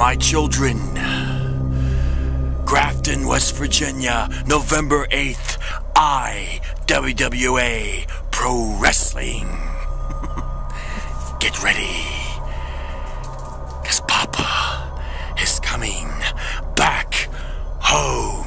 my children. Grafton, West Virginia, November 8th. I, WWA Pro Wrestling. Get ready. Because Papa is coming back home.